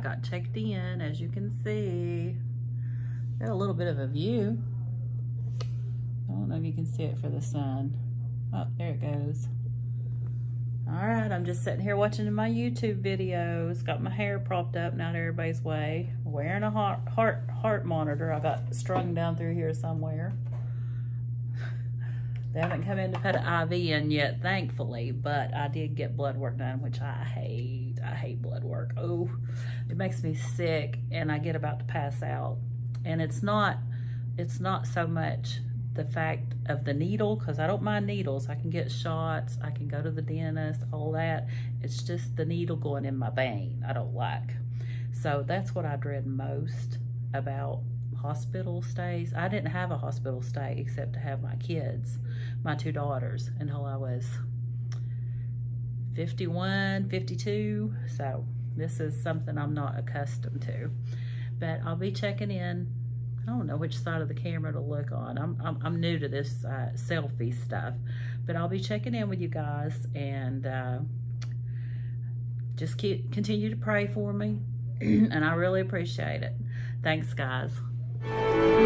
got checked in, as you can see. Got a little bit of a view. I don't know if you can see it for the sun. Oh, there it goes. All right, I'm just sitting here watching my YouTube videos. Got my hair propped up, not everybody's way. Wearing a heart, heart, heart monitor. I got strung down through here somewhere. They haven't come in to put an IV in yet, thankfully, but I did get blood work done, which I hate. I hate blood work. Oh, it makes me sick and I get about to pass out. And it's not, it's not so much the fact of the needle, because I don't mind needles. I can get shots, I can go to the dentist, all that. It's just the needle going in my vein I don't like. So that's what I dread most about hospital stays. I didn't have a hospital stay except to have my kids, my two daughters, until I was 51, 52. So this is something I'm not accustomed to. But I'll be checking in. I don't know which side of the camera to look on. I'm, I'm, I'm new to this uh, selfie stuff. But I'll be checking in with you guys and uh, just keep continue to pray for me. and I really appreciate it. Thanks, guys. Thank you.